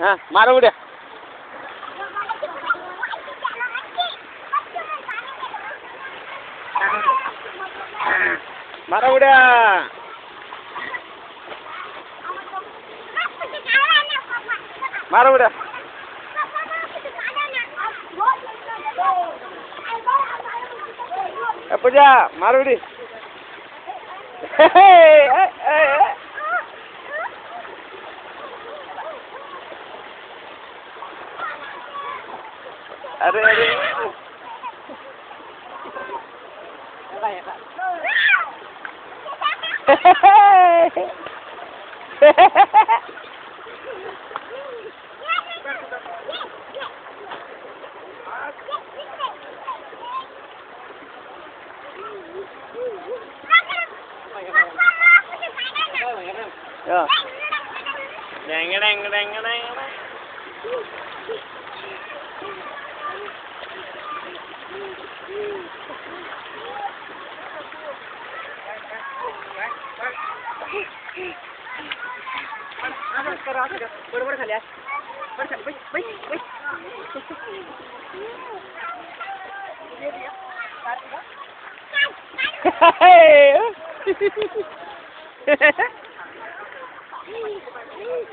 ஆ மறுபடியும் மறுபடியும் மறுபடியும் பூஜா மறுபடி उड्या ए, पूजा मारा उडी हे, हे, ए, ए, ए. अरे अरे Ja. Ding, ding, ding, ding, ding. बरोबर खाली आज बरं खाली बैठ बैठ बैठ Hey!